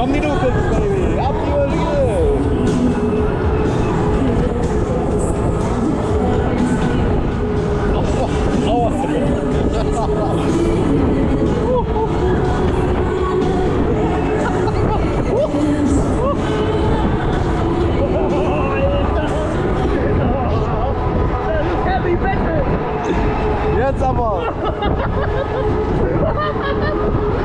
Komm die du Baby. Ab die Maschine. Aua. Aua. Jetzt aber!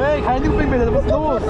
Hey, kein Ding bringen, das muss los!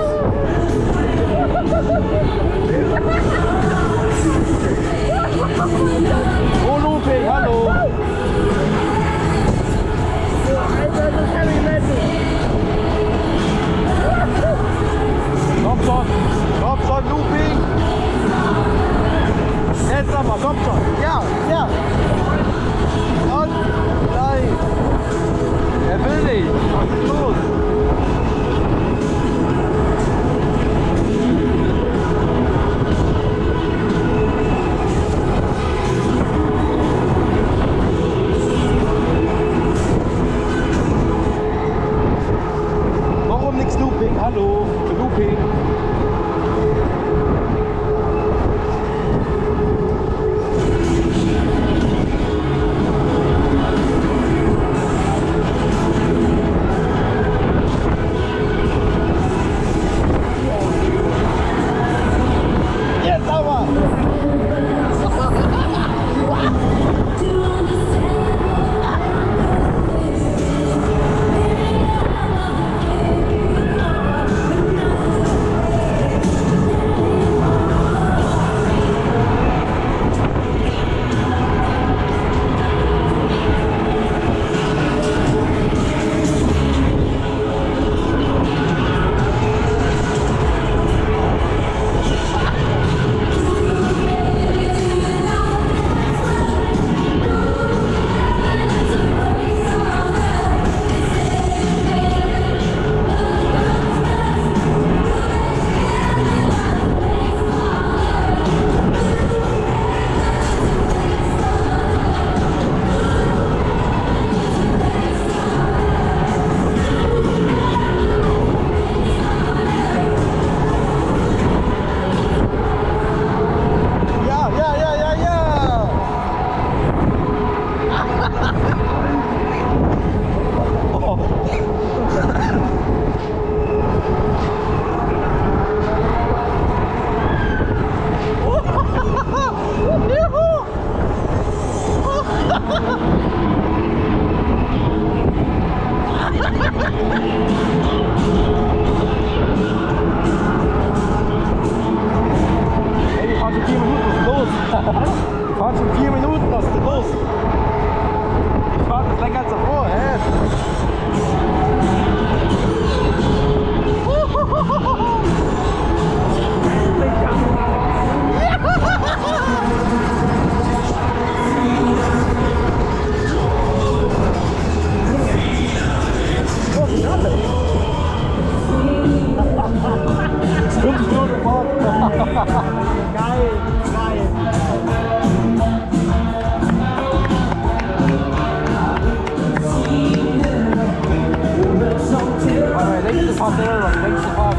like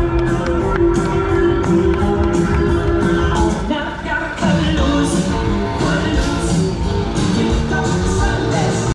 Thank you.